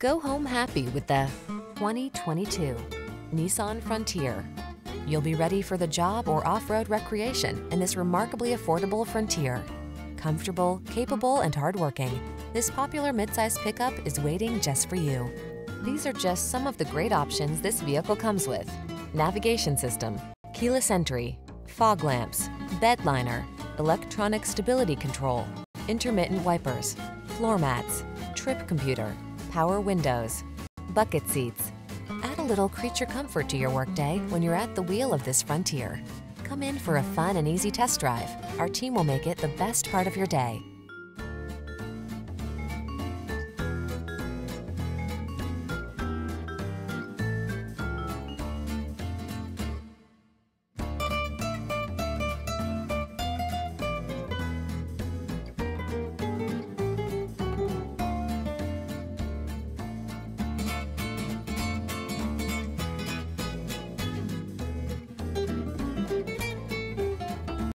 Go home happy with the 2022 Nissan Frontier. You'll be ready for the job or off-road recreation in this remarkably affordable Frontier. Comfortable, capable, and hardworking, this popular midsize pickup is waiting just for you. These are just some of the great options this vehicle comes with. Navigation system, keyless entry, fog lamps, bed liner, electronic stability control, intermittent wipers, floor mats, trip computer, power windows, bucket seats. Add a little creature comfort to your workday when you're at the wheel of this Frontier. Come in for a fun and easy test drive. Our team will make it the best part of your day.